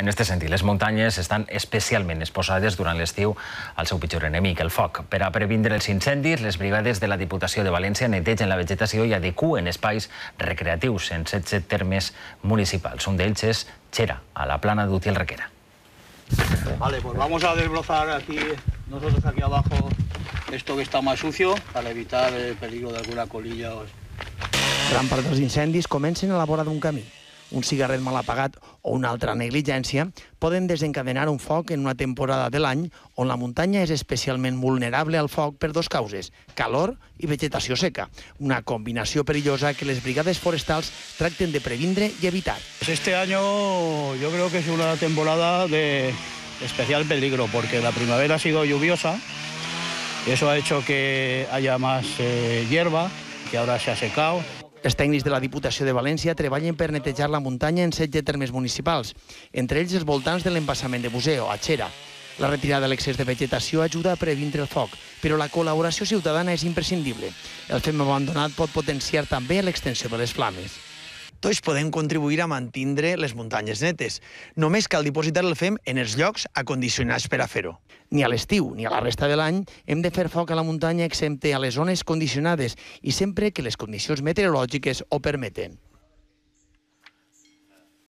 En aquest sentit, les muntanyes estan especialment exposades durant l'estiu al seu pitjor enemic, el foc. Per a previndre els incendis, les brigades de la Diputació de València netegen la vegetació i adequen espais recreatius en 17 termes municipals. Un d'ells és Xera, a la plana d'Utiel Requera. Vale, pues vamos a desbrozar aquí, nosotros aquí abajo, esto que está más sucio, para evitar el peligro de alguna colilla. O... Gran part dels incendis comencen a la vora d'un camí. Un cigarret mal apagat o una altra negligència poden desencadenar un foc en una temporada de l'any on la muntanya és especialment vulnerable al foc per dos causes, calor i vegetació seca, una combinació perillosa que les brigades forestals tracten de previndre i evitar. Este año yo creo que es una temporada de especial peligro porque la primavera ha sido lluviosa eso ha hecho que haya más eh, hierba que ahora se ha secado. Els tècnics de la Diputació de València treballen per netejar la muntanya en 16 termes municipals, entre ells els voltants de l'embassament de Museo, a Xera. La retirada de l'excés de vegetació ajuda a previndre el foc, però la col·laboració ciutadana és imprescindible. El fem abandonat pot potenciar també l'extensió de les flames. Tots podem contribuir a mantindre les muntanyes netes. Només cal dipositar el fem en els llocs acondicionats per a fer-ho. Ni a l'estiu ni a la resta de l'any hem de fer foc a la muntanya excepte a les zones condicionades i sempre que les condicions meteorològiques ho permeten.